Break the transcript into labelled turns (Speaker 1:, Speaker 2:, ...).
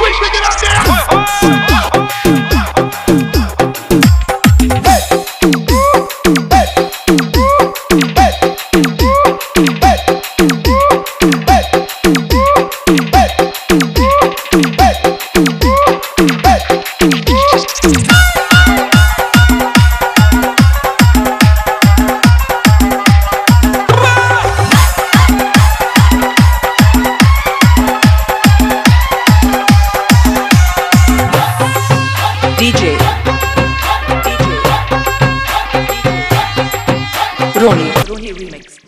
Speaker 1: Three, pick it up
Speaker 2: DJ. Roni. Roni remix.